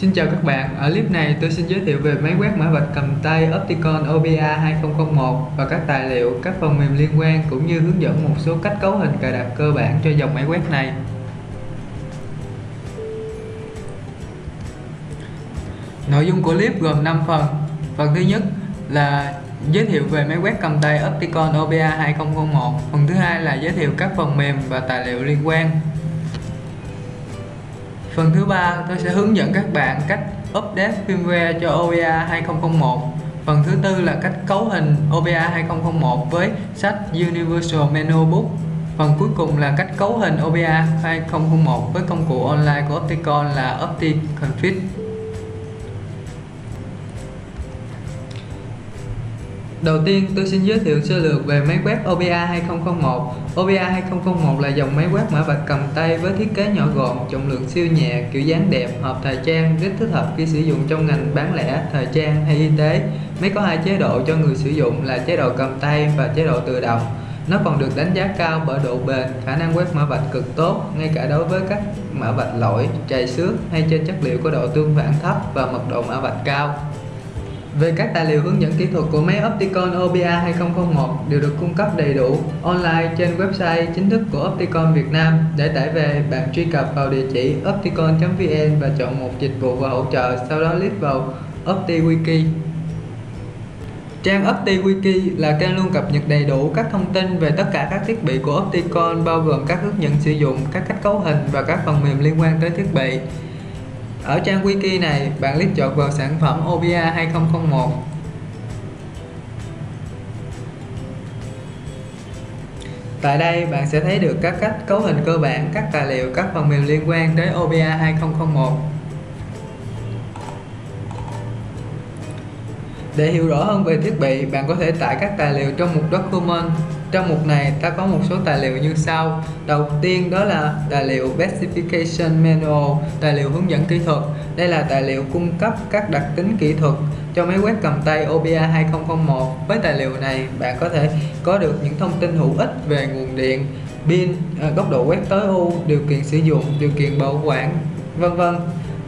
Xin chào các bạn, ở clip này tôi xin giới thiệu về máy quét mã vạch cầm tay Opticon OBA 2001 và các tài liệu, các phần mềm liên quan cũng như hướng dẫn một số cách cấu hình cài đặt cơ bản cho dòng máy quét này. Nội dung của clip gồm 5 phần. Phần thứ nhất là giới thiệu về máy quét cầm tay Opticon OBA 2001. Phần thứ hai là giới thiệu các phần mềm và tài liệu liên quan. Phần thứ ba, tôi sẽ hướng dẫn các bạn cách update firmware cho OBA 2001. Phần thứ tư là cách cấu hình OBA 2001 với sách Universal Menu Book. Phần cuối cùng là cách cấu hình OBA 2001 với công cụ online của Opticon là OptiConfig. Đầu tiên tôi xin giới thiệu sơ lược về máy quét OBA 2001. OBA 2001 là dòng máy quét mã vạch cầm tay với thiết kế nhỏ gọn, trọng lượng siêu nhẹ, kiểu dáng đẹp, hợp thời trang, rất thích hợp khi sử dụng trong ngành bán lẻ, thời trang hay y tế. Máy có hai chế độ cho người sử dụng là chế độ cầm tay và chế độ tự động. Nó còn được đánh giá cao bởi độ bền, khả năng quét mã vạch cực tốt, ngay cả đối với các mã vạch lỗi, trầy xước hay trên chất liệu có độ tương phản thấp và mật độ mã vạch cao. Về các tài liệu hướng dẫn kỹ thuật của máy Opticon OBA 2001 đều được cung cấp đầy đủ online trên website chính thức của Opticon Việt Nam. Để tải về, bạn truy cập vào địa chỉ opticon.vn và chọn một dịch vụ và hỗ trợ, sau đó click vào OptiWiki. Trang OptiWiki là kênh luôn cập nhật đầy đủ các thông tin về tất cả các thiết bị của Opticon bao gồm các hướng dẫn sử dụng, các cách cấu hình và các phần mềm liên quan tới thiết bị. Ở trang wiki này, bạn click chọn vào sản phẩm OBA 2001. Tại đây, bạn sẽ thấy được các cách cấu hình cơ bản, các tài liệu, các phần mềm liên quan tới OBA 2001. Để hiểu rõ hơn về thiết bị, bạn có thể tải các tài liệu trong mục document trong mục này ta có một số tài liệu như sau. Đầu tiên đó là tài liệu Specification Manual, tài liệu hướng dẫn kỹ thuật. Đây là tài liệu cung cấp các đặc tính kỹ thuật cho máy quét cầm tay OBA 2001. Với tài liệu này, bạn có thể có được những thông tin hữu ích về nguồn điện, pin, à, góc độ quét tối ưu, điều kiện sử dụng, điều kiện bảo quản, vân vân.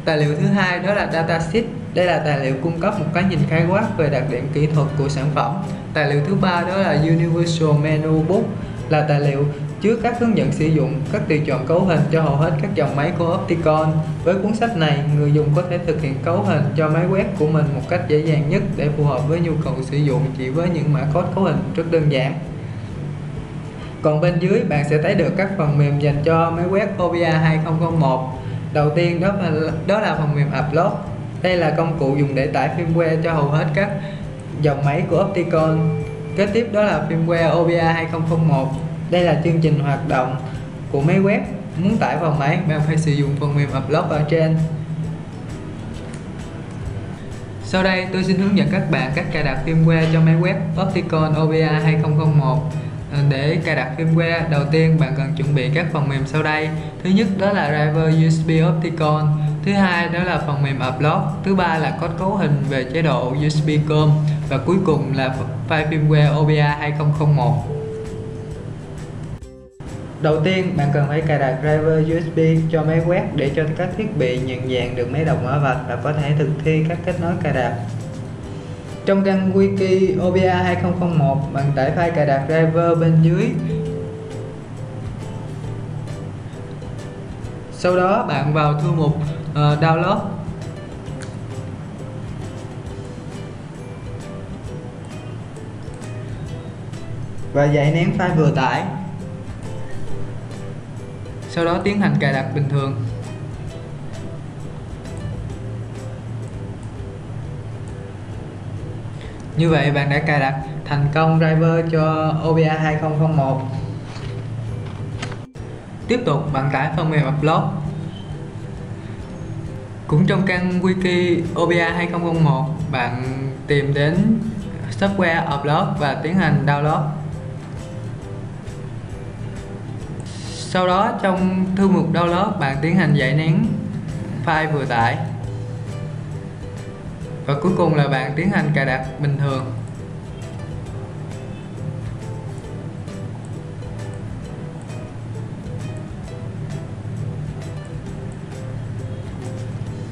Tài liệu thứ hai đó là datasheet. Đây là tài liệu cung cấp một cái nhìn khái quát về đặc điểm kỹ thuật của sản phẩm. Tài liệu thứ ba đó là Universal Menu Book là tài liệu chứa các hướng dẫn sử dụng các tùy chọn cấu hình cho hầu hết các dòng máy của Opticon. Với cuốn sách này, người dùng có thể thực hiện cấu hình cho máy quét của mình một cách dễ dàng nhất để phù hợp với nhu cầu sử dụng chỉ với những mã code cấu hình rất đơn giản. Còn bên dưới bạn sẽ thấy được các phần mềm dành cho máy quét OBA 2001. Đầu tiên đó là đó là phần mềm Upload. Đây là công cụ dùng để tải firmware cho hầu hết các dòng máy của Opticon. Kế tiếp đó là firmware OBA 2001. Đây là chương trình hoạt động của máy web. Muốn tải vào máy, bạn phải sử dụng phần mềm Upload ở trên. Sau đây tôi xin hướng dẫn các bạn cách cài đặt firmware cho máy web Opticon OBA 2001. Để cài đặt firmware, đầu tiên bạn cần chuẩn bị các phần mềm sau đây. Thứ nhất đó là driver USB Opticon, thứ hai đó là phần mềm Upload, thứ ba là code cấu hình về chế độ USB COM và cuối cùng là file firmware OBA 2001. Đầu tiên, bạn cần phải cài đặt driver USB cho máy quét để cho các thiết bị nhận dạng được máy đọc mã vạch và có thể thực thi các kết nối cài đặt. Trong trang wiki OBA 2001, bạn tải file cài đặt driver bên dưới. Sau đó bạn vào thư mục uh, download. Và dạy nén file vừa tải. Sau đó tiến hành cài đặt bình thường. Như vậy bạn đã cài đặt thành công driver cho OBA 2001 Tiếp tục bạn tải phần mềm Upload. Cũng trong căn wiki OBA 2001 bạn tìm đến software Upload và tiến hành download. Sau đó trong thư mục download, bạn tiến hành giải nén file vừa tải và cuối cùng là bạn tiến hành cài đặt bình thường.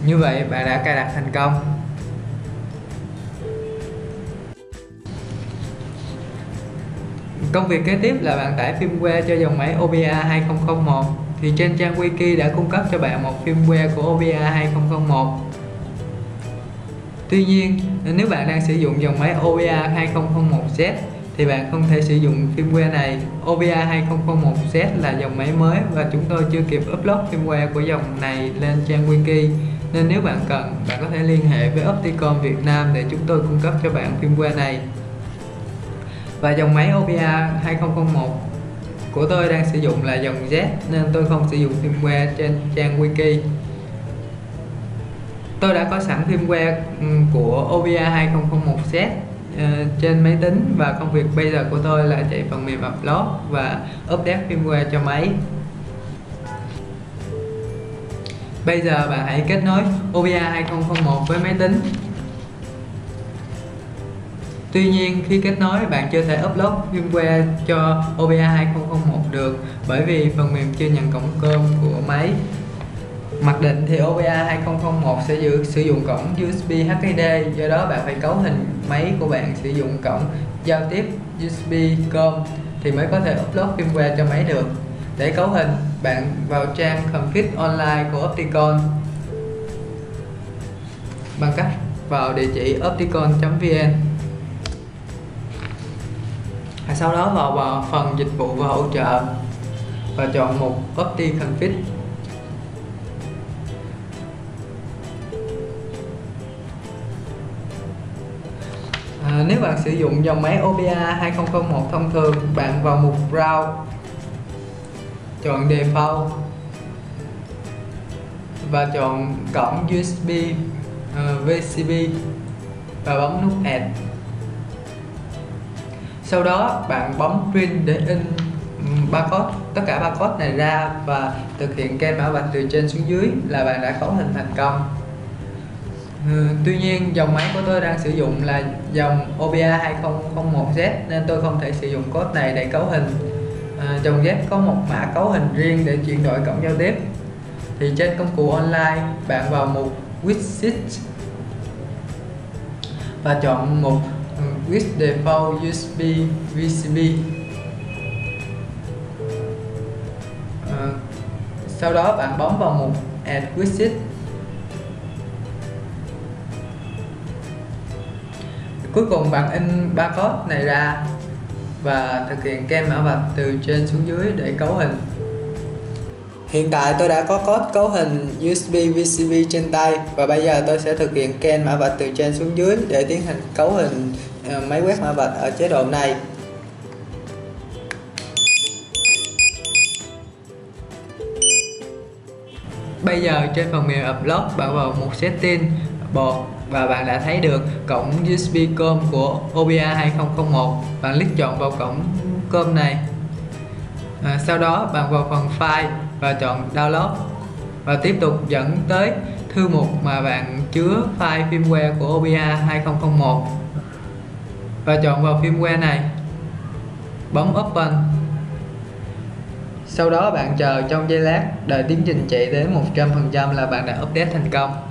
Như vậy, bạn đã cài đặt thành công. Công việc kế tiếp là bạn tải firmware cho dòng máy OBA 2001 thì trên trang wiki đã cung cấp cho bạn một firmware của OBA 2001 Tuy nhiên, nếu bạn đang sử dụng dòng máy OBA 2001Z thì bạn không thể sử dụng firmware này. OBA 2001Z là dòng máy mới và chúng tôi chưa kịp upload firmware của dòng này lên trang wiki. Nên nếu bạn cần, bạn có thể liên hệ với Opticom Việt Nam để chúng tôi cung cấp cho bạn firmware này. Và dòng máy OBA 2001 của tôi đang sử dụng là dòng Z nên tôi không sử dụng firmware trên trang wiki tôi đã có sẵn firmware ừ, của OBA 2001Z uh, trên máy tính và công việc bây giờ của tôi là chạy phần mềm upload và update firmware cho máy. Bây giờ bạn hãy kết nối OBA 2001 với máy tính. Tuy nhiên khi kết nối bạn chưa thể upload firmware cho OBA 2001 được bởi vì phần mềm chưa nhận cổng cơm của máy. Mặc định thì OBA 2001 sẽ giữ, sử dụng cổng USB HDD do đó bạn phải cấu hình máy của bạn sử dụng cổng giao tiếp USB COM thì mới có thể upload firmware cho máy được. Để cấu hình bạn vào trang config online của Opticon. Bằng cách vào địa chỉ opticon.vn sau đó vào, vào phần dịch vụ và hỗ trợ và chọn mục Opti Config À, nếu bạn sử dụng dòng máy OBA 2001 thông thường, bạn vào mục Browse, chọn Default và chọn cổng USB uh, ờ, VCB và bấm nút Add. Sau đó bạn bấm Print để in barcode tất cả barcode này ra và thực hiện scan mã vạch từ trên xuống dưới là bạn đã cấu hình thành công Ừ, tuy nhiên dòng máy của tôi đang sử dụng là dòng OBA 2001Z nên tôi không thể sử dụng code này để cấu hình. À, dòng Z có một mã cấu hình riêng để chuyển đổi cổng giao tiếp. Thì trên công cụ online bạn vào mục Widget và chọn mục ừ, With Default USB VCB à, sau đó bạn bấm vào mục Add Widget. Cuối cùng bạn in barcode này ra và thực hiện kem mã vạch từ trên xuống dưới để cấu hình Hiện tại tôi đã có code cấu hình USB VCB trên tay và bây giờ tôi sẽ thực hiện scan mã vạch từ trên xuống dưới để tiến hành cấu hình ờ, máy quét mã vạch ở chế độ này. Bây giờ trên phần mềm Upload bạn vào một setting bột và bạn đã thấy được cổng USB COM của OBA 2001 bạn click chọn vào cổng COM này. À, sau đó bạn vào phần file và chọn download. Và tiếp tục dẫn tới thư mục mà bạn chứa file firmware của OBA 2001 và chọn vào firmware này. Bấm open. Sau đó bạn chờ trong giây lát đợi tiến trình chạy đến 100% là bạn đã update thành công.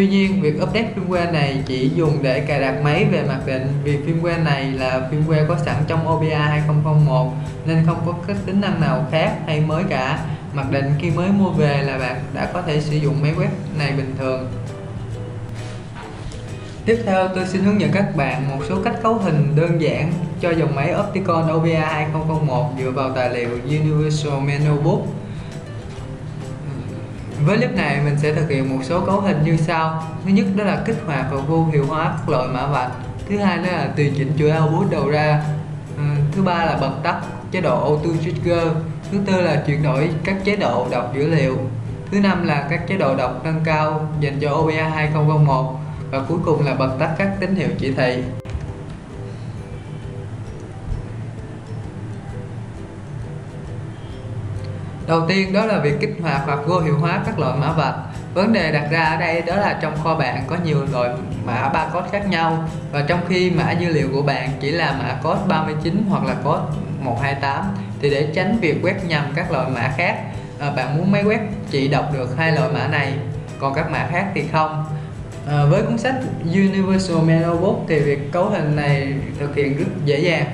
Tuy nhiên, việc update firmware này chỉ dùng để cài đặt máy về mặc định vì firmware này là firmware có sẵn trong OBA 2001 nên không có các tính năng nào khác hay mới cả. Mặc định khi mới mua về là bạn đã có thể sử dụng máy web này bình thường. Tiếp theo tôi xin hướng dẫn các bạn một số cách cấu hình đơn giản cho dòng máy Opticon OBA 2001 dựa vào tài liệu Universal Manual Book với clip này, mình sẽ thực hiện một số cấu hình như sau. Thứ nhất, đó là kích hoạt và vô hiệu hóa các loại mã vạch. Thứ hai, đó là tùy chỉnh chuỗi output đầu ra. Ừ, thứ ba là bật tắt chế độ auto trigger thứ tư là chuyển đổi các chế độ đọc dữ liệu. Thứ năm là các chế độ đọc nâng cao dành cho OBA 2001 và cuối cùng là bật tắt các tín hiệu chỉ thị. Đầu tiên đó là việc kích hoạt hoặc vô hiệu hóa các loại mã vạch. Vấn đề đặt ra ở đây đó là trong kho bạn có nhiều loại mã barcode khác nhau và trong khi mã dữ liệu của bạn chỉ là mã code 39 hoặc là code 128 thì để tránh việc quét nhầm các loại mã khác à, bạn muốn máy quét chỉ đọc được hai loại mã này còn các mã khác thì không à, với cuốn sách Universal Manual Book thì việc cấu hình này thực hiện rất dễ dàng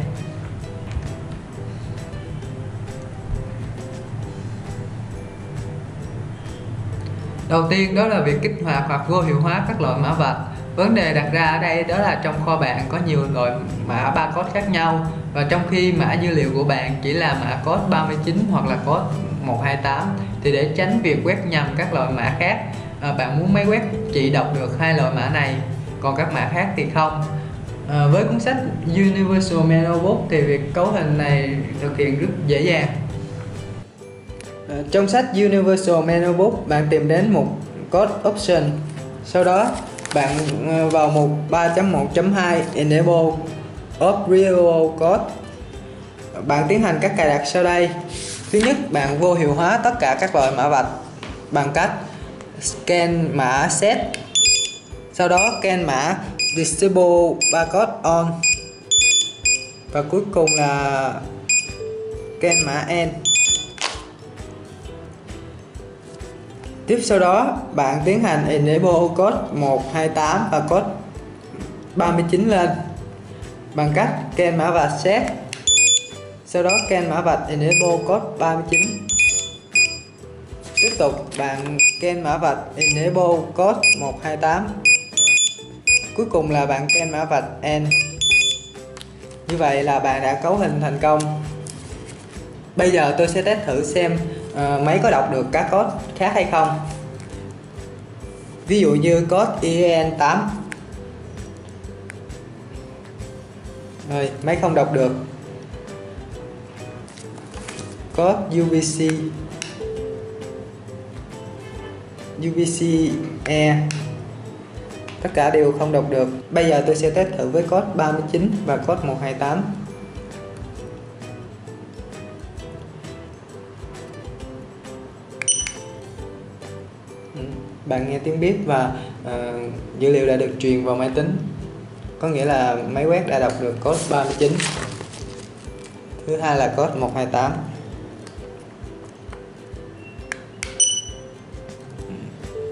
Đầu tiên đó là việc kích hoạt hoặc vô hiệu hóa các loại mã vạch. Vấn đề đặt ra ở đây đó là trong kho bạn có nhiều loại mã barcode khác nhau và trong khi mã dữ liệu của bạn chỉ là mã code 39 hoặc là code 128 thì để tránh việc quét nhầm các loại mã khác à, bạn muốn máy quét chỉ đọc được hai loại mã này còn các mã khác thì không à, với cuốn sách Universal Manual Book thì việc cấu hình này thực hiện rất dễ dàng Ờ, trong sách Universal Menu Book, bạn tìm đến mục Code Option. Sau đó, bạn ờ, vào mục 3.1.2 Enable of Real Code. Bạn tiến hành các cài đặt sau đây. Thứ nhất, bạn vô hiệu hóa tất cả các loại mã vạch bằng cách scan mã set. Sau đó, scan mã disable barcode on. Và cuối cùng là scan mã end. Tiếp sau đó, bạn tiến hành enable code 128 và code 39 lên bằng cách scan mã vạch set. Sau đó scan mã vạch enable code 39 tiếp tục, bạn scan mã vạch enable code 128 cuối cùng là bạn scan mã vạch end. Như vậy là bạn đã cấu hình thành công. Bây giờ tôi sẽ test thử xem Ờ, máy có đọc được các code khác hay không? Ví dụ như code IEN 8 rồi, máy không đọc được. Code UVC UVC E. Tất cả đều không đọc được. Bây giờ tôi sẽ test thử với code 39 và code 128 bạn nghe tiếng bếp và uh, dữ liệu đã được truyền vào máy tính. Có nghĩa là máy quét đã đọc được code 39 thứ hai là code 128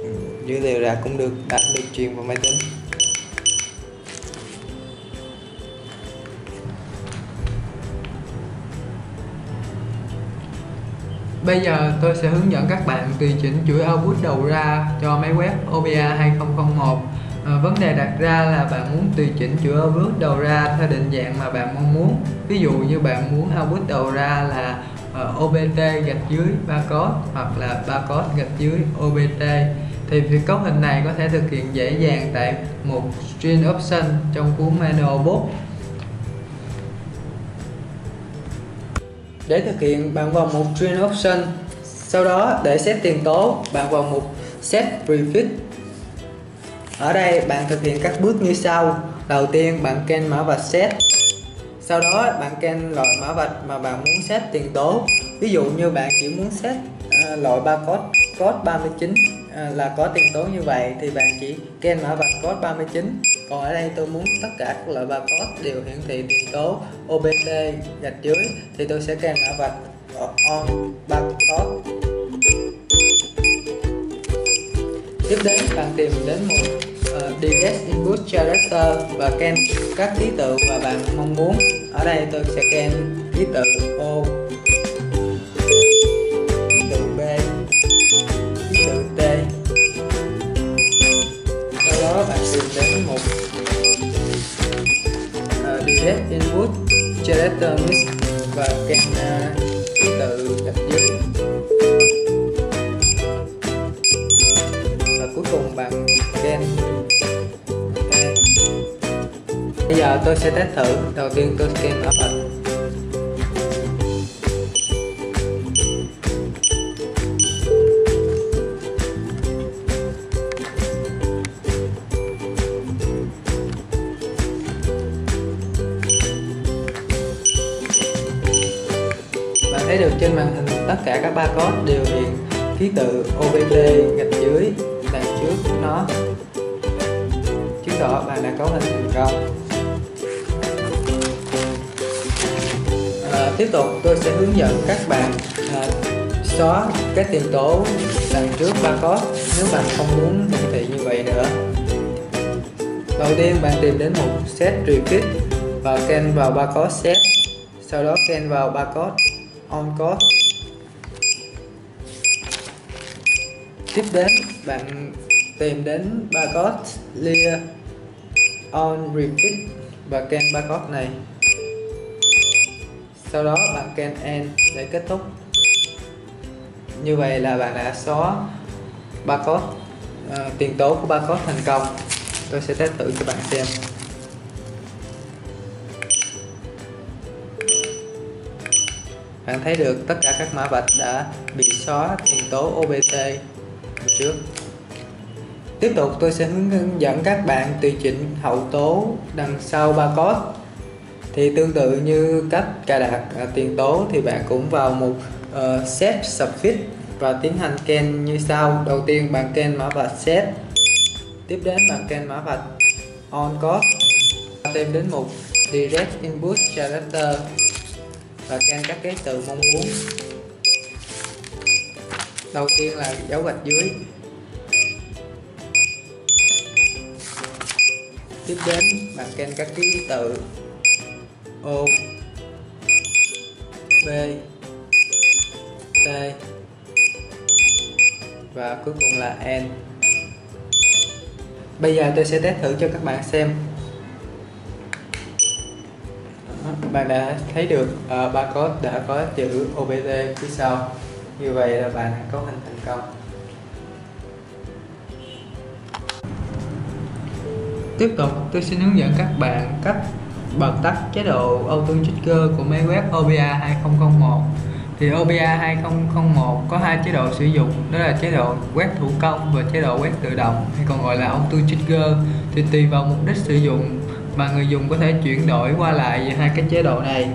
ừ, dữ liệu đã cũng được đã được truyền vào máy tính. Bây giờ tôi sẽ hướng dẫn các bạn tùy chỉnh chuỗi output đầu ra cho máy web OBA 2001 à, Vấn đề đặt ra là bạn muốn tùy chỉnh chuỗi output đầu ra theo định dạng mà bạn mong muốn. Ví dụ như bạn muốn output đầu ra là ờ, uh, OBT gạch dưới barcode hoặc là barcode gạch dưới OBT thì việc cấu hình này có thể thực hiện dễ dàng tại một string option trong cuốn manual book. Để thực hiện, bạn vào mục Train Option, sau đó để set tiền tố, bạn vào mục Set Prefix. Ở đây bạn thực hiện các bước như sau. Đầu tiên bạn can mã vạch set. Sau đó bạn can loại mã vạch mà bạn muốn set tiền tố. Ví dụ như bạn chỉ muốn set uh, à, loại barcode code 39 uh, là có tiền tố như vậy thì bạn chỉ can mã vạch code 39 còn ở đây tôi muốn tất cả các loại barcode đều hiển thị tiền tố OBT gạch dưới thì tôi sẽ kèm mã vạch on barcode. Tiếp đến bạn tìm đến một ờ, uh, direct input character và kèm các ký tự mà bạn mong muốn. Ở đây tôi sẽ kèm ký tự O bạn tìm đến một uh, direct input generator mix và kèm uh, ký tự gạch dưới. Và cuối cùng bạn scan bây giờ tôi sẽ test thử. Đầu tiên tôi scan ở vạch trên màn hình tất cả các barcode đều hiện ký tự OBT gạch dưới đằng trước nó. Chứng tỏ bạn đã cấu hình thành công à, tiếp tục tôi sẽ hướng dẫn các bạn à, xóa các tiền tố đằng trước barcode nếu bạn không muốn hiển thị như vậy nữa. Đầu tiên bạn tìm đến mục set repeat và ken vào barcode set. Sau đó ken vào barcode on code tiếp đến bạn tìm đến barcode clear on repeat và scan barcode này. Sau đó bạn scan end để kết thúc. Như vậy là bạn đã xóa barcode uh, ờ, tiền tố của barcode thành công. Tôi sẽ test thử cho bạn xem. Bạn thấy được tất cả các mã vạch đã bị xóa tiền tố OBT trước. Tiếp tục tôi sẽ hướng dẫn các bạn tùy chỉnh hậu tố đằng sau barcode thì tương tự như cách cài đặt à, tiền tố thì bạn cũng vào mục uh, set subfit và tiến hành scan như sau. Đầu tiên bạn scan mã vạch set. Tiếp đến bạn scan mã vạch on code thêm đến mục direct input character và can các cái từ mong muốn. Đầu tiên là dấu gạch dưới. Tiếp đến, bạn can các ký tự O, B, T và cuối cùng là N. Bây giờ tôi sẽ test thử cho các bạn xem. Bạn đã thấy được ờ, uh, barcode đã có chữ OBT phía sau. Như vậy là bạn đã cấu hình thành công. Tiếp tục tôi xin hướng dẫn các bạn cách bật tắt chế độ auto trigger của máy web OBA 2001 thì OBA 2001 có hai chế độ sử dụng đó là chế độ quét thủ công và chế độ quét tự động hay còn gọi là auto trigger thì tùy vào mục đích sử dụng mà người dùng có thể chuyển đổi qua lại giữa hai cái chế độ này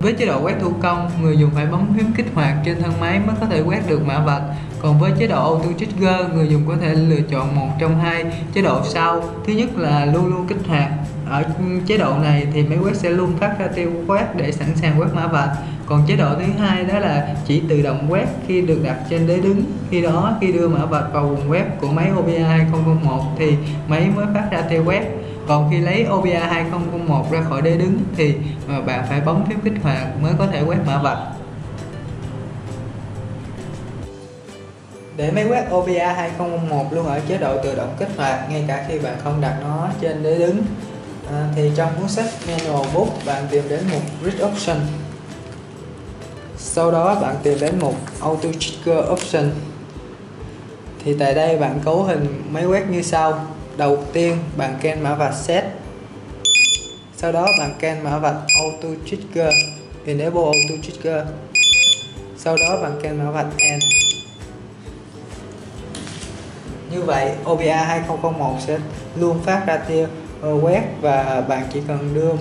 với chế độ quét thủ công, người dùng phải bấm phím kích hoạt trên thân máy mới có thể quét được mã vạch. Còn với chế độ Auto Trigger, người dùng có thể lựa chọn một trong hai chế độ sau. Thứ nhất là luôn luôn kích hoạt. Ở chế độ này thì máy quét sẽ luôn phát ra tiêu quét để sẵn sàng quét mã vạch. Còn chế độ thứ hai đó là chỉ tự động quét khi được đặt trên đế đứng. Khi đó khi đưa mã vạch vào vùng web của máy OBA 2001 thì máy mới phát ra theo quét còn khi lấy OBA 2001 ra khỏi đế đứng thì à, bạn phải bấm phím kích hoạt mới có thể quét mã vạch. Để máy quét OBA 2001 luôn ở chế độ tự động kích hoạt ngay cả khi bạn không đặt nó trên đế đứng à, thì trong cuốn sách Manual Book bạn tìm đến mục Read Option sau đó bạn tìm đến mục Auto Trigger Option. Thì tại đây bạn cấu hình máy quét như sau. Đầu tiên, bạn can mã vạch set. Sau đó bạn can mã vạch auto trigger enable auto trigger sau đó bạn can mã vạch end. Như vậy OBA 2001 sẽ luôn phát ra tia ờ, quét và bạn chỉ cần đưa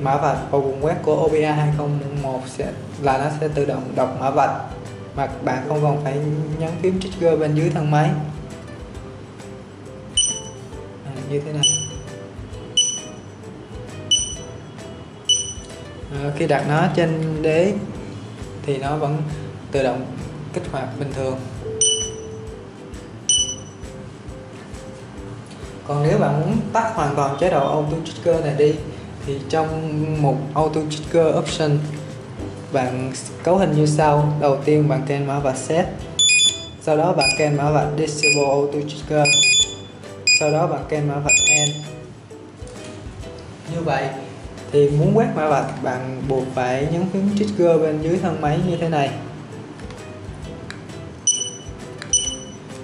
mã vạch vào vùng quét của OBA 2001 sẽ là nó sẽ tự động đọc mã vạch mà bạn không còn phải nhấn phím trigger bên dưới thân máy. À, như thế này. À, khi đặt nó trên đế thì nó vẫn tự động kích hoạt bình thường. Còn nếu bạn muốn tắt hoàn toàn chế độ auto trigger này đi thì trong mục auto trigger option bạn cấu hình như sau. Đầu tiên bạn kèn mã vạch set. Sau đó bạn kèn mã vạch disable auto trigger sau đó bạn kèm mã vạch end. Như vậy thì muốn quét mã vạch, bạn buộc phải nhấn phím trigger bên dưới thân máy như thế này.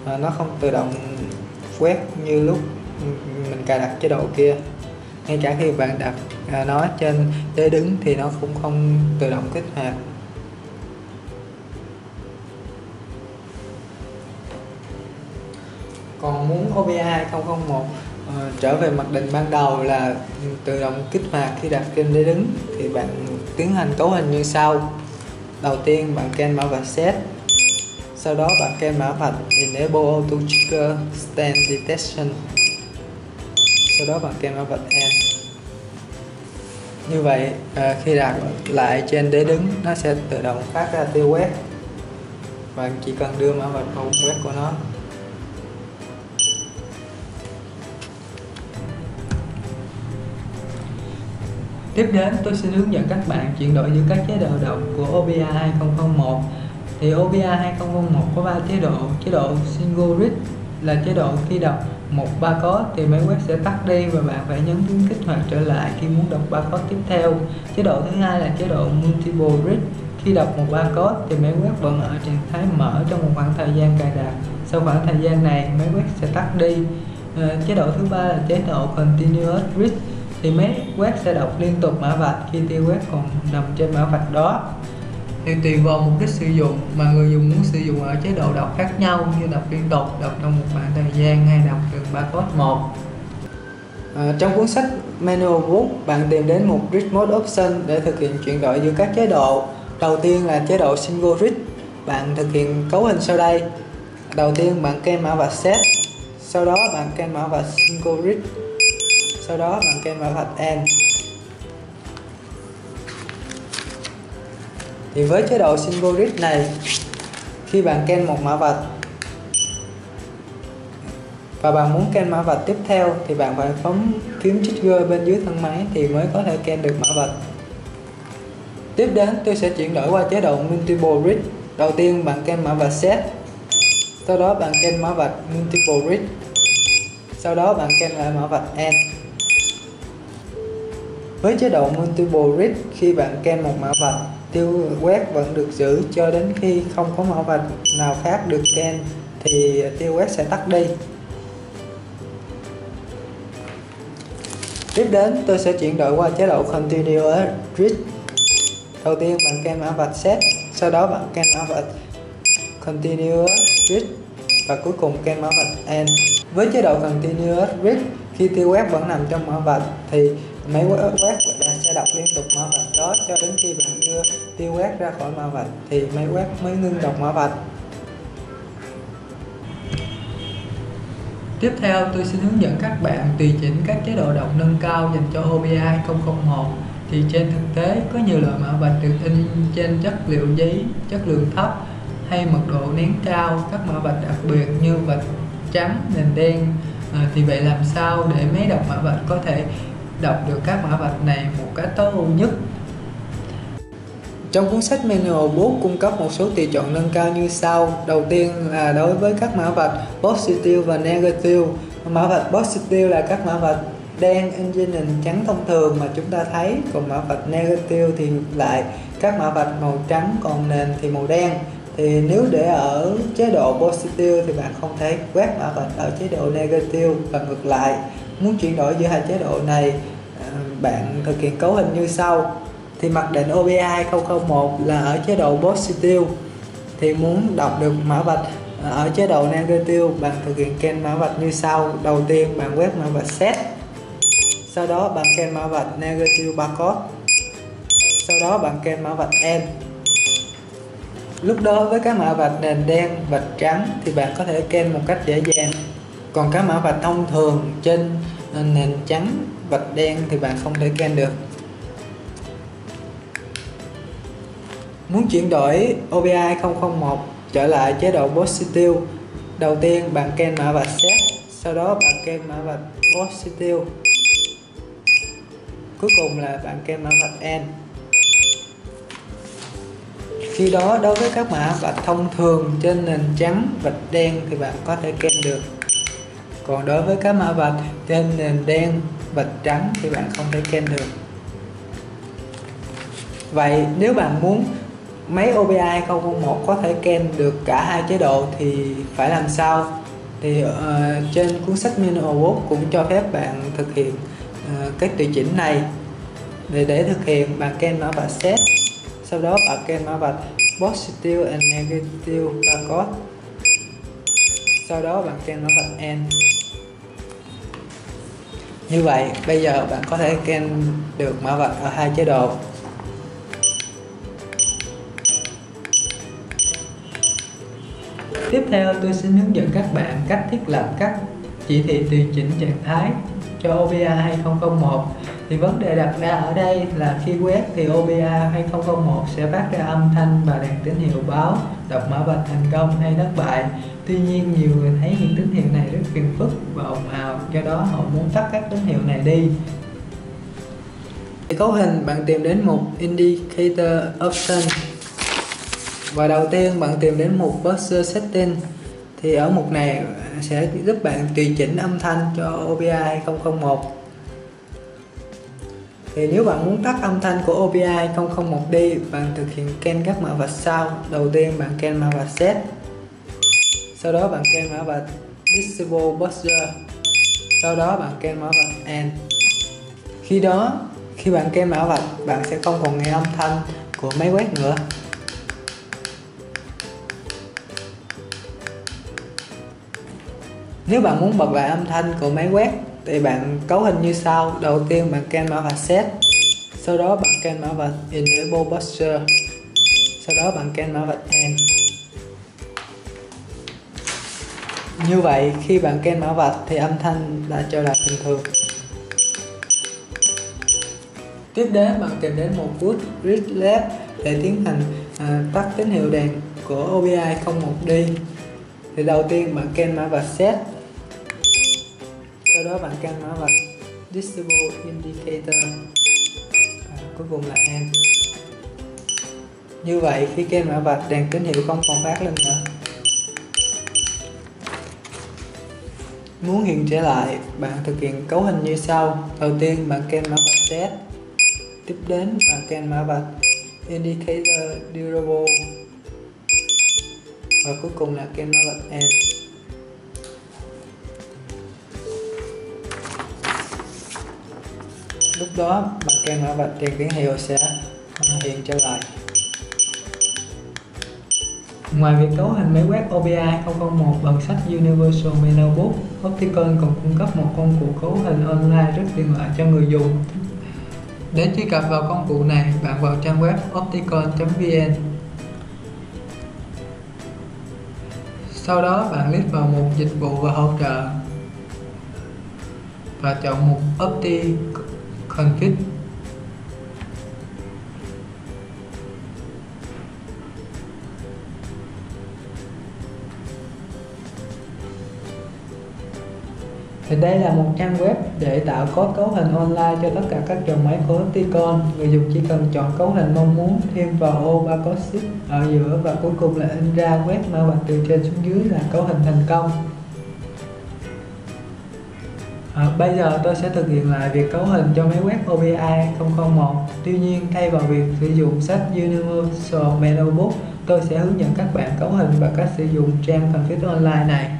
Mà nó không tự động quét như lúc mình cài đặt chế độ kia. Ngay cả khi bạn đặt à, nó trên đế đứng thì nó cũng không tự động kích hoạt. Còn muốn OBA 2001 uh, trở về mặc định ban đầu là tự động kích hoạt khi đặt trên đế đứng thì bạn tiến hành cấu hình như sau. Đầu tiên bạn kèm mã vạch set sau đó bạn kèm mã vạch enable auto trigger stand detection sau đó bạn kèm mã vạch end như vậy à, khi đặt lại trên đế đứng nó sẽ tự động phát ra tiêu quét. Và chỉ cần đưa mã vạch vào quét của nó. Tiếp đến tôi sẽ hướng dẫn các bạn chuyển đổi giữa các chế độ động của OBA 2001 thì OBA 2001 có 3 chế độ. Chế độ single read là chế độ khi đọc một barcode thì máy quét sẽ tắt đi và bạn phải nhấn phím kích hoạt trở lại khi muốn đọc barcode tiếp theo. Chế độ thứ hai là chế độ multiple read. Khi đọc một barcode thì máy quét vẫn ở trạng thái mở trong một khoảng thời gian cài đặt. Sau khoảng thời gian này máy quét sẽ tắt đi. Ờ, chế độ thứ ba là chế độ continuous read. Thì máy quét sẽ đọc liên tục mã vạch khi tiêu quét còn nằm trên mã vạch đó thì tùy vào mục đích sử dụng mà người dùng muốn sử dụng ở chế độ đọc khác nhau như đọc liên tục, đọc trong một khoảng thời gian hay đọc từng barcode một. À, trong cuốn sách Manual Book, bạn tìm đến một Read Mode Option để thực hiện chuyển đổi giữa các chế độ. Đầu tiên là chế độ Single Read. Bạn thực hiện cấu hình sau đây. Đầu tiên bạn kèm mã vạch Set, sau đó bạn kèm mã vạch Single Read, sau đó bạn kèm mã vạch End. Thì với chế độ single read này, khi bạn ken một mã vạch và bạn muốn ken mã vạch tiếp theo thì bạn phải phóng phím trigger bên dưới thân máy thì mới có thể ken được mã vạch. Tiếp đến, tôi sẽ chuyển đổi qua chế độ multiple read đầu tiên, bạn ken mã vạch set. Sau đó, bạn ken mã vạch multiple read sau đó, bạn ken lại mã vạch end với chế độ multiple read khi bạn ken một mã vạch tiêu quét vẫn được giữ cho đến khi không có mã vạch nào khác được scan thì tiêu quét sẽ tắt đi. Tiếp đến, tôi sẽ chuyển đổi qua chế độ continuous. Read đầu tiên, bạn scan mã vạch set, sau đó bạn scan mã vạch continuous read và cuối cùng scan mã vạch end. Với chế độ continuous read khi tiêu quét vẫn nằm trong mã vạch, thì máy quét sẽ đọc liên tục mã vạch đó cho đến khi bạn đưa tiêu quét ra khỏi mã vạch thì máy quét mới ngưng đọc mã vạch. Tiếp theo tôi xin hướng dẫn các bạn tùy chỉnh các chế độ đọc nâng cao dành cho OBI 2001 thì trên thực tế có nhiều loại mã vạch được in trên chất liệu giấy chất lượng thấp hay mật độ nén cao. Các mã vạch đặc biệt như vạch trắng nền đen à, thì vậy làm sao để máy đọc mã vạch có thể đọc được các mã vạch này một cách tối ưu nhất trong cuốn sách Manual Book cung cấp một số tùy chọn nâng cao như sau. Đầu tiên là đối với các mã vạch positive và negative. Mã vạch positive là các mã vạch đen engine trắng thông thường mà chúng ta thấy, còn mã vạch negative thì lại các mã vạch màu trắng còn nền thì màu đen. Thì nếu để ở chế độ positive thì bạn không thể quét mã vạch ở chế độ negative và ngược lại. Muốn chuyển đổi giữa hai chế độ này, bạn thực hiện cấu hình như sau. Thì mặc định OBI 001 là ở chế độ positive thì muốn đọc được mã vạch à, ở chế độ negative, bạn thực hiện ken mã vạch như sau. Đầu tiên bạn quét mã vạch set. Sau đó bạn ken mã vạch negative barcode. Sau đó bạn ken mã vạch end. Lúc đó với các mã vạch nền đen, vạch trắng thì bạn có thể ken một cách dễ dàng. Còn các mã vạch thông thường trên nền trắng vạch đen thì bạn không thể ken được Muốn chuyển đổi OBI 001 trở lại chế độ Positive, đầu tiên bạn ken mã vạch set, sau đó bạn ken mã vạch Positive. Cuối cùng là bạn ken mã vạch End. Khi đó đối với các mã vạch thông thường trên nền trắng vạch đen thì bạn có thể ken được. Còn đối với các mã vạch trên nền đen vạch trắng thì bạn không thể kem được. Vậy nếu bạn muốn máy OBI 001 có thể ken được cả hai chế độ thì phải làm sao? Thì uh, trên cuốn sách Manual Work cũng cho phép bạn thực hiện uh, cái tùy chỉnh này. Để để thực hiện bạn ken mã vạch set sau đó bạn ken mã vạch positive and negative barcode sau đó bạn ken mã vạch end như vậy, bây giờ bạn có thể scan được mã vạch ở hai chế độ. Tiếp theo, tôi xin hướng dẫn các bạn cách thiết lập các chỉ thị điều chỉnh trạng thái cho OBA 2001 thì vấn đề đặt ra ở đây là khi quét thì OBA 2001 sẽ phát ra âm thanh và đèn tín hiệu báo, đọc mã vạch thành công hay thất bại. Tuy nhiên, nhiều người thấy những tín hiệu này rất phiền phức và ồn ào, do đó họ muốn tắt các tín hiệu này đi. Để cấu hình, bạn tìm đến mục indicator option. Và đầu tiên, bạn tìm đến mục buzzer setting. Thì ở mục này sẽ giúp bạn tùy chỉnh âm thanh cho OBA 2001 thì nếu bạn muốn tắt âm thanh của OBI 001D bạn thực hiện ken các mã vạch sau. Đầu tiên bạn ken mã vạch set sau đó bạn ken mã vạch disable buzzer. Sau đó bạn ken mã vạch end khi đó, khi bạn ken mã vạch, bạn sẽ không còn nghe âm thanh của máy quét nữa. Nếu bạn muốn bật lại âm thanh của máy quét thì bạn cấu hình như sau. Đầu tiên bạn can mã và set. Sau đó bạn can mã vạch enable buzzer sau đó bạn can mã vạch end. Như vậy khi bạn can mã vạch thì âm thanh đã trở lại bình thường. Tiếp đến bạn tìm đến một phút read left để tiến hành à, tắt tín hiệu đèn của OBI 01 đi. Thì đầu tiên bạn can mã vạch set sau đó bạn căn mã vạch disable indicator à, cuối cùng là end như vậy khi kênh mã vạch đèn tín hiệu không còn phát lên nữa. Muốn hiện trở lại bạn thực hiện cấu hình như sau. Đầu tiên bạn kênh mã vạch set tiếp đến bạn kênh mã vạch indicator durable. Và cuối cùng là kênh mã vạch end lúc đó bạn kèm mã vạch đèn tín hiệu sẽ hiện trở lại Ngoài việc cấu hình máy quét OBI 001 bằng sách Universal Menu Book, Opticon còn cung cấp một công cụ cấu hình online rất tiện lợi cho người dùng. Để truy cập vào công cụ này, bạn vào trang web opticon.vn. Sau đó bạn click vào mục dịch vụ và hỗ trợ và chọn mục Opti config thì đây là một trang web để tạo code cấu hình online cho tất cả các dòng máy của Opticon. Người dùng chỉ cần chọn cấu hình mong muốn, thêm vào ô barcode sheet ở giữa và cuối cùng là in ra quét mã vạch từ trên xuống dưới là cấu hình thành công. À, bây giờ tôi sẽ thực hiện lại việc cấu hình cho máy quét OBI 001 Tuy nhiên thay vào việc sử dụng sách Universal Menu Book tôi sẽ hướng dẫn các bạn cấu hình và cách sử dụng trang config online này.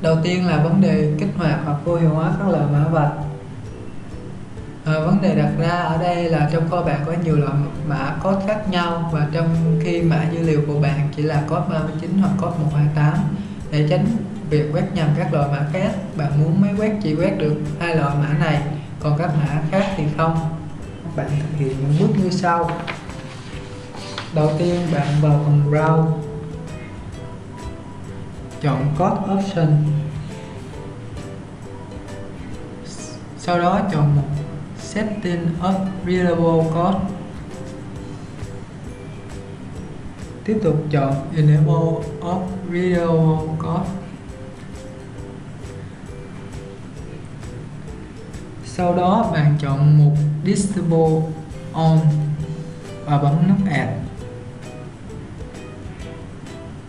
Đầu tiên là vấn đề kích hoạt hoặc vô hiệu hóa các loại mã vạch. À, Vấn đề đặt ra ở đây là trong kho bạn có nhiều loại mã code khác nhau và trong khi mã dữ liệu của bạn chỉ là code 39 hoặc code 128 để tránh việc quét nhầm các loại mã khác, bạn muốn máy quét chỉ quét được hai loại mã này, còn các mã khác thì không. Bạn thực hiện những bước như sau. Đầu tiên, bạn vào phần browse. Chọn code option. Sau đó, chọn một setting of readable code. Tiếp tục chọn enable of readable code. Sau đó bạn chọn mục Disable On và bấm nút Add.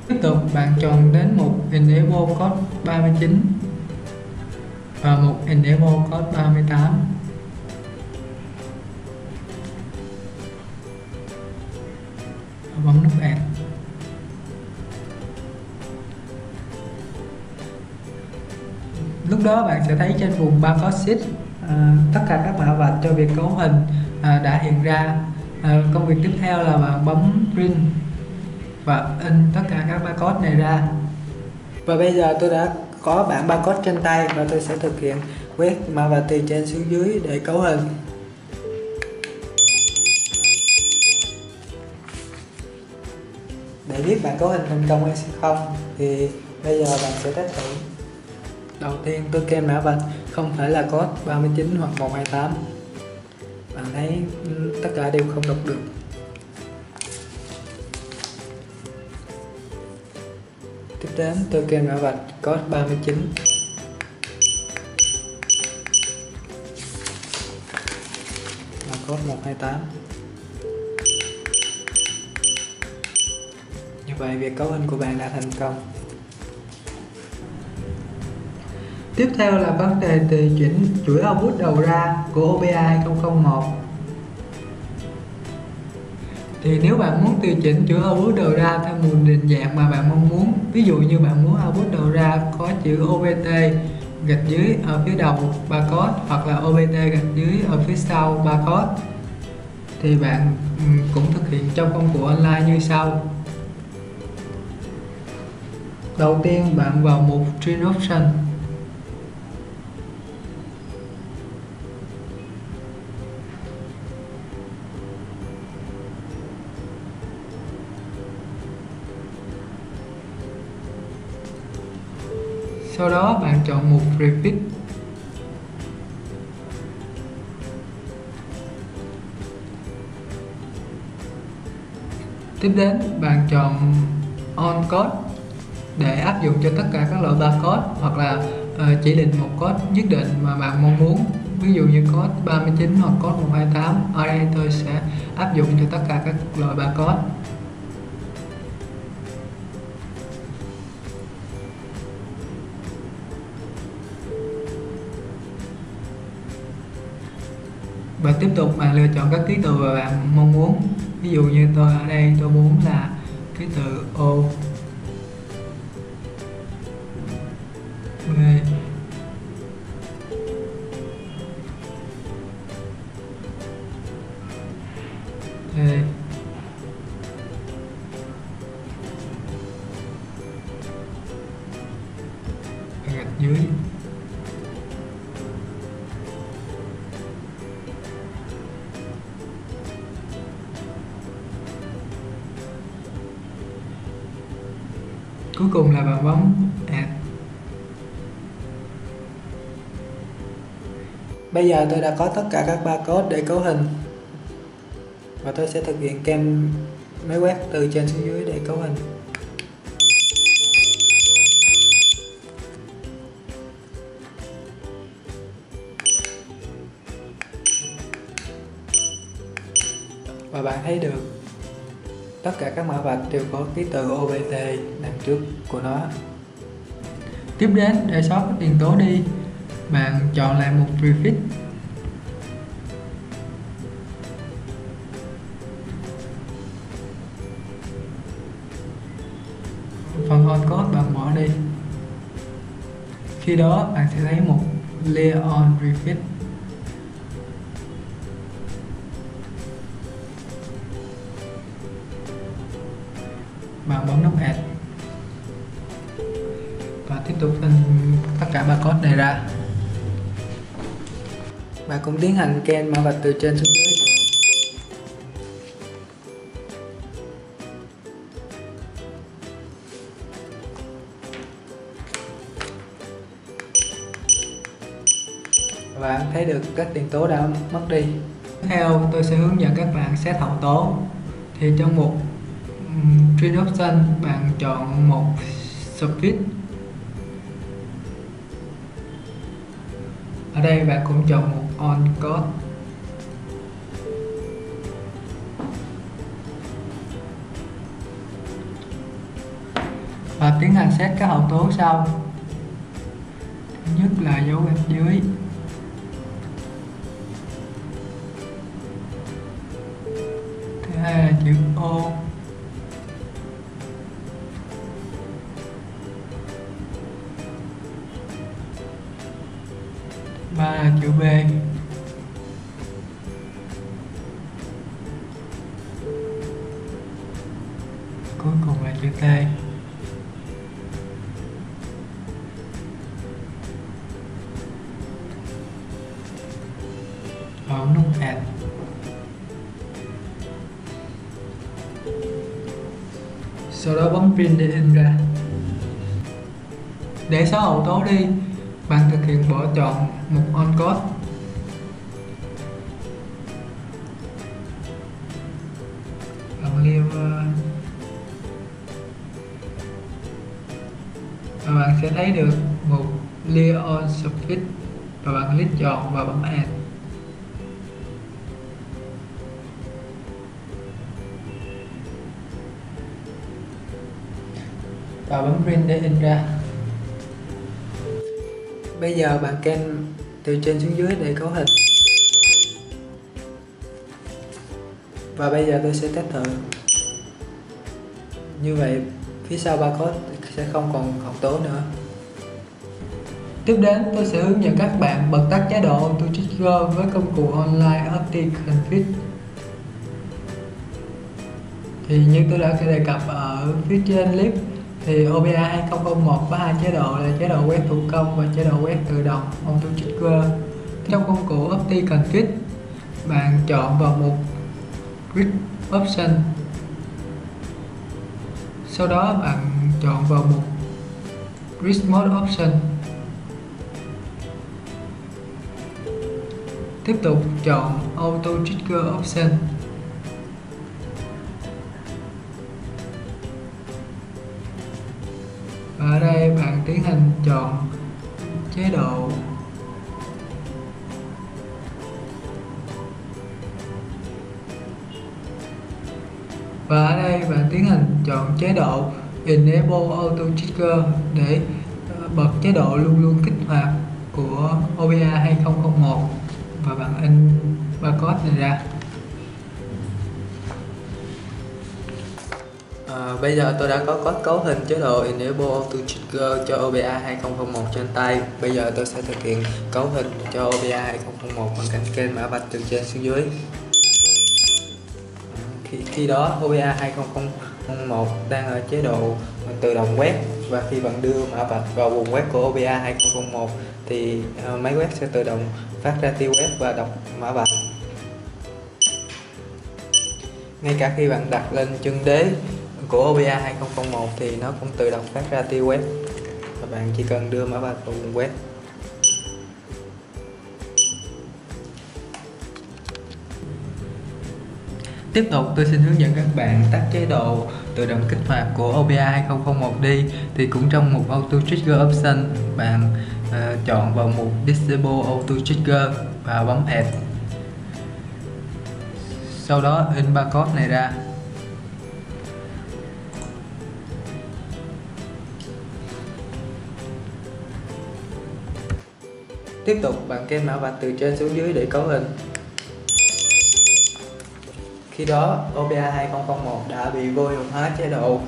Tiếp tục, bạn chọn đến mục Enable Code 39 và mục Enable Code 38 và bấm nút Add. Lúc đó bạn sẽ thấy trên vùng barcode sheet à, tất cả các mã vạch cho việc cấu hình à, đã hiện ra. À, công việc tiếp theo là bạn bấm print và in tất cả các barcode này ra. Và bây giờ tôi đã có bản barcode trên tay và tôi sẽ thực hiện quét mã vạch từ trên xuống dưới để cấu hình. Để biết bạn cấu hình thành công hay không thì bây giờ bạn sẽ test thử. Đầu tiên tôi kèm mã vạch không phải là code 39 hoặc 128 bạn thấy tất cả đều không đọc được. Tiếp đến tôi mã vạch code 39 và code 128 như vậy, việc cấu hình của bạn đã thành công. Tiếp theo là vấn đề tùy chỉnh chuỗi output đầu ra của OBA 2001 thì nếu bạn muốn tùy chỉnh chuỗi output đầu ra theo một định dạng mà bạn mong muốn, ví dụ như bạn muốn output đầu ra có chữ OBT gạch dưới ở phía đầu barcode hoặc là OBT gạch dưới ở phía sau barcode, thì bạn cũng thực hiện trong công cụ online như sau. Đầu tiên bạn vào mục Train Option. Sau đó bạn chọn mục Repeat. Tiếp đến bạn chọn On Code để áp dụng cho tất cả các loại barcode hoặc là uh, chỉ định một code nhất định mà bạn mong muốn. Ví dụ như code 39 hoặc code 128 ở đây tôi sẽ áp dụng cho tất cả các loại barcode và tiếp tục bạn lựa chọn các ký tự mà bạn mong muốn. Ví dụ như tôi, ở đây tôi muốn là ký tự O. B tôi đã có tất cả các barcode để cấu hình. Và tôi sẽ thực hiện kem máy quét từ trên xuống dưới để cấu hình. Và bạn thấy được, tất cả các mã vạch đều có ký tự OBT đằng trước của nó. Tiếp đến, để xóa các tiền tố đi, bạn chọn lại một prefix. Phần code bạn bỏ đi. Khi đó, bạn sẽ thấy một layer on refit bạn bấm nút add. Và tiếp tục in tất cả barcode này ra. Bạn cũng tiến hành scan mã vạch từ trên xuống dưới. Thấy được các tiền tố đã mất đi. Tiếp theo tôi sẽ hướng dẫn các bạn xét hậu tố. Thì trong mục Train Option, bạn chọn một Split ở đây bạn cũng chọn một On Code. Và tiến hành xét các hậu tố sau. Thứ nhất là dấu gạch dưới. Ba B. Cuối cùng là chữ T. Ở nút add sau đó bấm pin để in ra. Để xóa hậu tố đi hiện bỏ chọn mục on code bạn lưu ờ, và bạn sẽ thấy được mục layer on surface và bạn click chọn và bấm add. Và bấm print để in ra bây giờ bạn can từ trên xuống dưới để cấu hình. Và bây giờ tôi sẽ test thử. Như vậy, phía sau barcode sẽ không còn học tố nữa. Tiếp đến, tôi sẽ hướng dẫn các bạn bật tắt chế độ Auto Trigger với công cụ Online Optic Config thì như tôi đã đề cập ở phía trên clip thì OBA 2001 có hai chế độ là chế độ quét thủ công và chế độ quét tự động. Auto Trigger ờ, trong công cụ Opti Config bạn chọn vào mục Grid Option. Sau đó bạn chọn vào mục Grid Mode Option. Tiếp tục chọn Auto Trigger Option. Tiến hành chọn chế độ. Và ở đây bạn tiến hành chọn chế độ Enable Auto Trigger để ờ, bật chế độ luôn luôn kích hoạt của OBA 2001 và bạn in barcode này ra. À, bây giờ tôi đã có code cấu hình chế độ Enable Auto Trigger cho OBA 2001 trên tay. Bây giờ tôi sẽ thực hiện cấu hình cho OBA 2001 bằng cách kênh mã vạch từ trên xuống dưới. Khi, khi đó OBA 2001 đang ở chế độ tự động quét và khi bạn đưa mã vạch vào vùng quét của OBA 2001 thì uh, máy quét sẽ tự động phát ra tiêu quét và đọc mã vạch. Ngay cả khi bạn đặt lên chân đế của OBA 2001 thì nó cũng tự động phát ra tiêu quét và bạn chỉ cần đưa mã vạch vào vùng quét Tiếp tục tôi xin hướng dẫn các bạn tắt chế độ tự động kích hoạt của OBI 2001 đi. Thì cũng trong mục Auto Trigger Option bạn uh, chọn vào mục Disable Auto Trigger và bấm Add. Sau đó in barcode này ra. Tiếp tục bạn kê mã vạch từ trên xuống dưới để cấu hình. Khi đó OBA 2001 đã bị vô hiệu hóa chế độ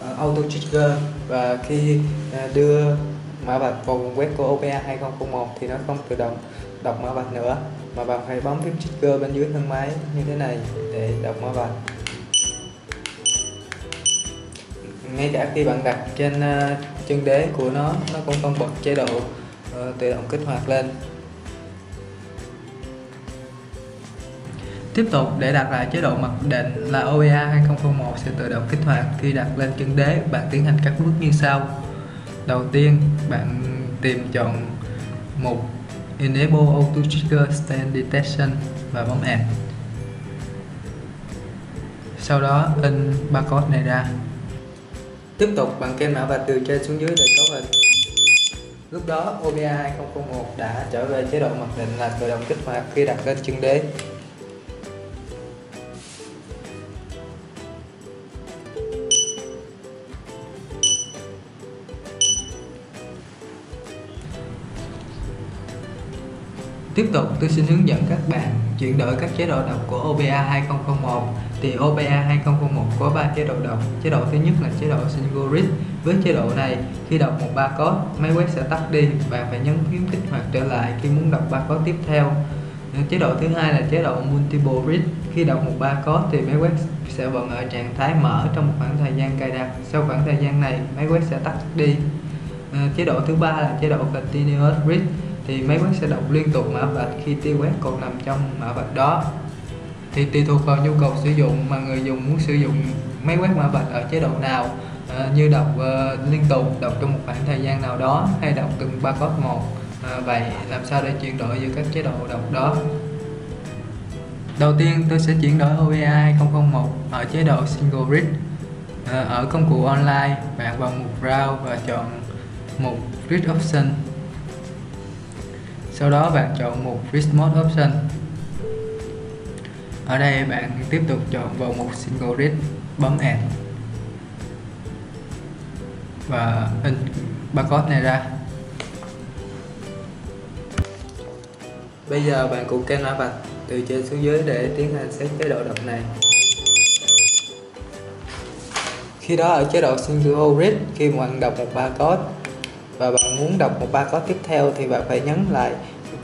ờ, auto trigger và khi ờ, đưa mã vạch vào vùng web của OBA 2001 thì nó không tự động đọc mã vạch nữa, mà bạn phải bấm phím trigger bên dưới thân máy như thế này để đọc mã vạch. Ngay cả khi bạn đặt trên ờ, chân đế của nó nó cũng không bật chế độ tự động kích hoạt lên. Tiếp tục để đặt lại chế độ mặc định là OEA 2001 sẽ tự động kích hoạt khi đặt lên chân đế. Bạn tiến hành các bước như sau. Đầu tiên bạn tìm chọn mục Enable Auto Trigger Stand Detection và bấm Add Sau đó in barcode này ra. Tiếp tục bạn kèm mã vạch từ trên xuống dưới để cấu hình Lúc đó OBA 2001 đã trở về chế độ mặc định là tự động kích hoạt khi đặt lên chân đế. Tiếp tục, tôi xin hướng dẫn các bạn chuyển đổi các chế độ đọc của OBA 2001 thì OBA 2001 có 3 chế độ đọc chế độ thứ nhất là chế độ single read với chế độ này, khi đọc một barcode máy quét sẽ tắt đi và phải nhấn phím kích hoạt trở lại khi muốn đọc barcode tiếp theo. Ờ, chế độ thứ hai là chế độ multiple read. Khi đọc một barcode thì máy quét sẽ vẫn ở trạng thái mở trong một khoảng thời gian cài đặt. Sau khoảng thời gian này, máy quét sẽ tắt đi. Ờ, chế độ thứ ba là chế độ continuous read. Thì máy quét sẽ đọc liên tục mã vạch khi tiêu quét còn nằm trong mã vạch đó. Thì tùy thuộc vào nhu cầu sử dụng mà người dùng muốn sử dụng máy quét mã vạch ở chế độ nào à, như đọc uh, liên tục đọc trong một khoảng thời gian nào đó hay đọc từng barcode một. À, vậy làm sao để chuyển đổi giữa các chế độ đọc đó? Đầu tiên tôi sẽ chuyển đổi OBA 2001 ở chế độ single read. À, ở công cụ online bạn vào mục browse và chọn mục read option. Sau đó bạn chọn mục read mode option. Ở đây bạn tiếp tục chọn vào mục single read bấm add và in barcode này ra. Bây giờ bạn cụ kênh mã vạch từ trên xuống dưới để tiến hành xét chế độ đọc này. Khi đó ở chế độ single read khi bạn đọc một barcode và bạn muốn đọc một barcode tiếp theo thì bạn phải nhấn lại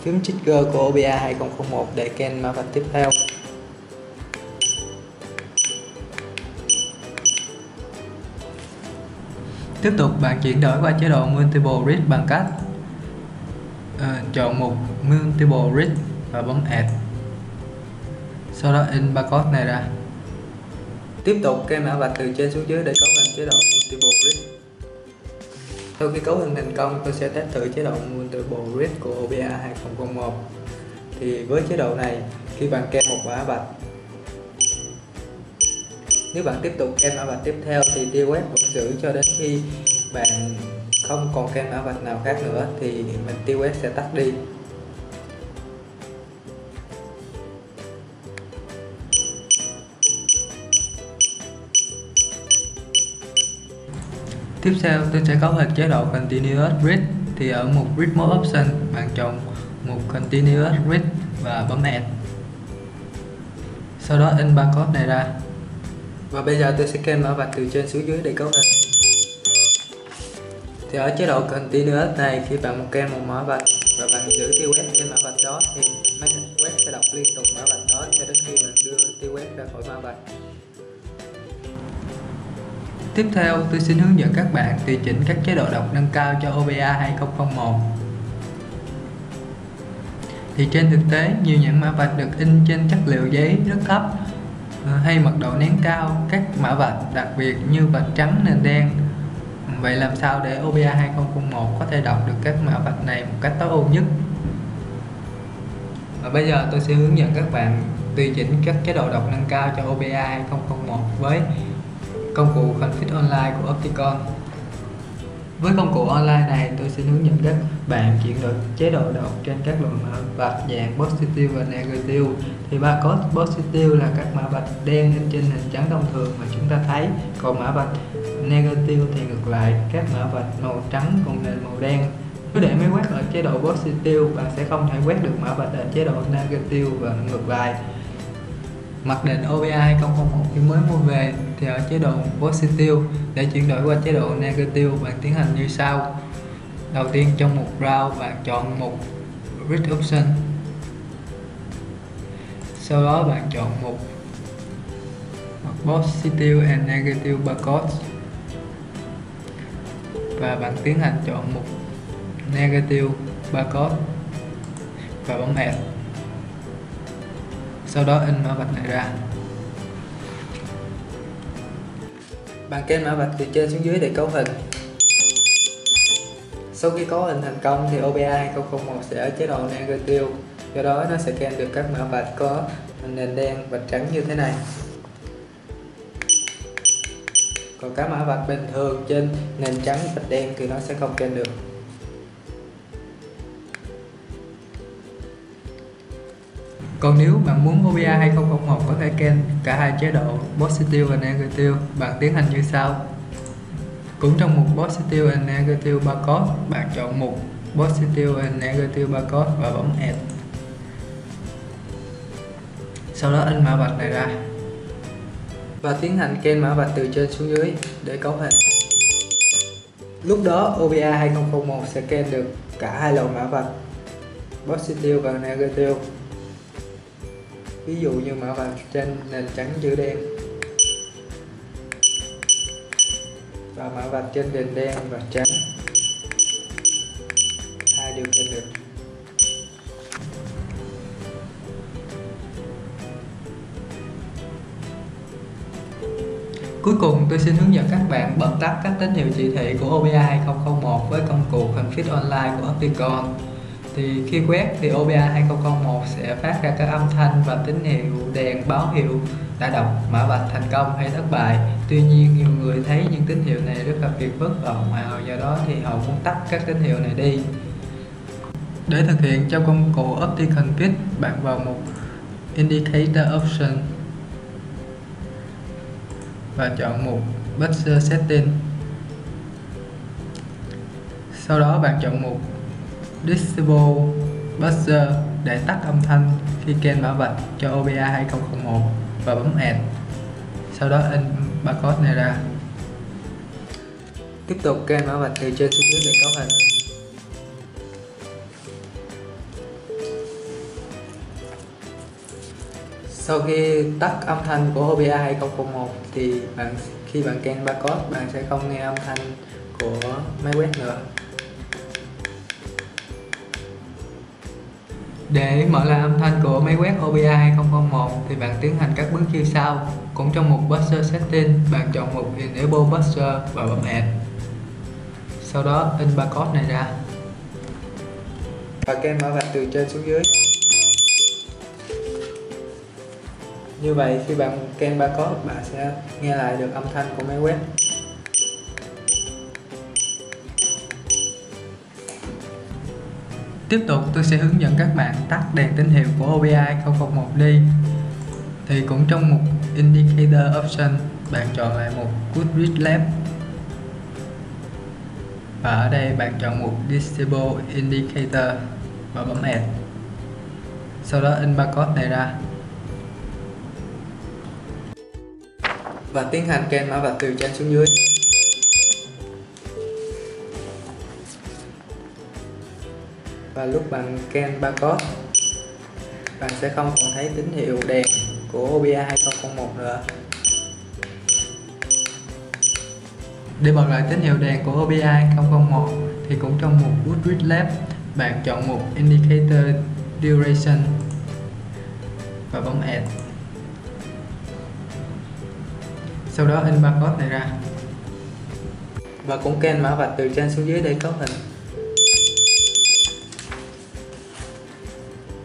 phím trigger của OBA 2001 để scan mã vạch tiếp theo. Tiếp tục bạn chuyển đổi qua chế độ Multiple Read bằng cách uh, chọn mục Multiple Read và bấm Add. Sau đó in barcode này ra. Tiếp tục kê mã vạch từ trên xuống dưới để cấu hình chế độ Multiple Read sau khi cấu hình thành công tôi sẽ test thử chế độ Multiple Read của OBA 2001 thì với chế độ này khi bạn kê một mã vạch nếu bạn tiếp tục kèm mã vạch tiếp theo thì tiêu web vẫn giữ cho đến khi bạn không còn kèm mã vạch nào khác nữa thì mình tiêu web sẽ tắt đi. Tiếp theo, tôi sẽ cấu hình chế độ Continuous Read. Thì ở mục Read Mode Option, bạn chọn mục Continuous Read và bấm Add. Sau đó in barcode này ra và bây giờ tôi sẽ kênh mã vạch từ trên xuống dưới để cấu hình thì ở chế độ continuous này, khi bạn một kênh một mã vạch và bạn giữ tiêu web trên mã vạch đó, thì máy web sẽ đọc liên tục mã vạch đó, cho đến khi bạn đưa tiêu web ra khỏi mã vạch Tiếp theo, tôi xin hướng dẫn các bạn tùy chỉnh các chế độ đọc nâng cao cho OBA 2001 thì trên thực tế, nhiều nhãn mã vạch được in trên chất liệu giấy rất thấp Ờ, hay mật độ nén cao, các mã vạch đặc biệt như vạch trắng nền đen. Vậy làm sao để OBA 2001 có thể đọc được các mã vạch này một cách tối ưu nhất? Và bây giờ tôi sẽ hướng dẫn các bạn tùy chỉnh các chế độ đọc nâng cao cho OBA 2001 với công cụ config online của Opticon. Với công cụ online này, tôi sẽ hướng dẫn các bạn chuyển đổi chế độ đọc trên các loại mã vạch dạng positive và negative thì ba barcode positive là các mã vạch đen lên trên nền trắng thông thường mà chúng ta thấy. Còn mã vạch negative thì ngược lại, các mã vạch màu trắng còn nền màu đen. Nếu để máy quét ở chế độ positive bạn sẽ không thể quét được mã vạch ở chế độ negative và ngược lại. Mặc định OBI 001 khi mới mua về thì ở chế độ positive để chuyển đổi qua chế độ negative, bạn tiến hành như sau. Đầu tiên trong mục round bạn chọn mục read option sau đó bạn chọn mục positive and negative barcodes. Và bạn tiến hành chọn mục negative barcode. Và bấm add. Sau đó in mã vạch này ra. Bạn kênh mã vạch từ trên xuống dưới để cấu hình. Sau khi cấu hình thành công thì OBI 2001 sẽ ở chế độ negative do đó nó sẽ scan được các mã vạch có nền đen và trắng như thế này còn các mã vạch bình thường trên nền trắng và đen thì nó sẽ không scan được Còn nếu bạn muốn OBA 2001 có thể scan cả hai chế độ Positive và Negative, bạn tiến hành như sau. Cũng trong mục Positive and Negative Barcode, bạn chọn mục Positive and Negative Barcode và bấm Add. Sau đó in mã vạch này ra. Và tiến hành ken mã vạch từ trên xuống dưới để cấu hình. Lúc đó OBA 2001 sẽ ken được cả hai loại mã vạch Positive và Negative ví dụ như mã vạch trên nền trắng chữ đen và mã vạch trên nền đen và trắng. Hai điều trên được. Cuối cùng tôi xin hướng dẫn các bạn bật tắt các tín hiệu chỉ thị của OBI 2001 với công cụ Config Online của Opticon. Thì khi quét thì OBI 2001 sẽ phát ra các âm thanh và tín hiệu đèn báo hiệu đã đọc mã vạch thành công hay thất bại. Tuy nhiên nhiều người thấy những tín hiệu này rất là phiền phức và ồn ào do đó thì họ muốn tắt các tín hiệu này đi. Để thực hiện trong công cụ OptiConfig, bạn vào mục Indicator Option và chọn mục Buzzer Setting. Sau đó bạn chọn mục Disable Buzzer để tắt âm thanh khi kênh mã vạch cho OBA 2001 và bấm Add. Sau đó in barcode này ra. Tiếp tục kênh mã vạch từ trên xuống dưới để cấu hình. Sau khi tắt âm thanh của OBA 2001 thì bạn khi bạn scan barcode bạn sẽ không nghe âm thanh của máy quét nữa Để mở lại âm thanh của máy quét OBA 2001 thì bạn tiến hành các bước như sau. Cũng trong mục Buzzer Setting, bạn chọn mục Enable Buzzer và bấm Add. Sau đó in barcode này ra. Và kem mở vạch từ trên xuống dưới. Như vậy, khi bạn scan barcode bạn sẽ nghe lại được âm thanh của máy quét. Tiếp tục, tôi sẽ hướng dẫn các bạn tắt đèn tín hiệu của OBI 001 đi. Thì cũng trong mục Indicator Option, bạn chọn lại mục Goodread Lab và ở đây, bạn chọn mục Disable Indicator và bấm Add sau đó, in barcode này ra và tiến hành kèm mã vạch từ trên xuống dưới. Và lúc bạn scan barcode bạn sẽ không còn thấy tín hiệu đèn của OBA 2001 nữa. Để bật lại tín hiệu đèn của OBI 2001 thì cũng trong mục Woodrid Lab, bạn chọn mục Indicator Duration và bấm Add. Sau đó in barcode này ra. Và cũng scan mã vạch từ trên xuống dưới để cấu hình.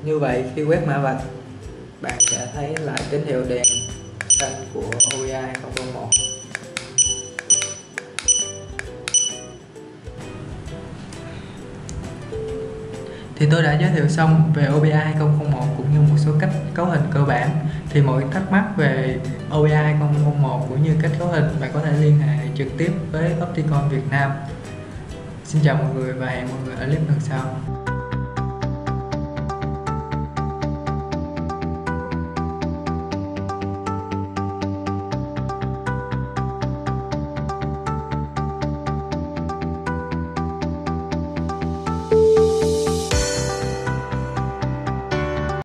Như vậy khi quét mã vạch bạn sẽ thấy lại tín hiệu đèn xanh của OBI 2001 Thì tôi đã giới thiệu xong về OBI 2001 cũng như một số cách cấu hình cơ bản. Thì mọi thắc mắc về OBI 2001 cũng như cách cấu hình, bạn có thể liên hệ trực tiếp với Opticon Việt Nam. Xin chào mọi người và hẹn mọi người ở clip lần sau.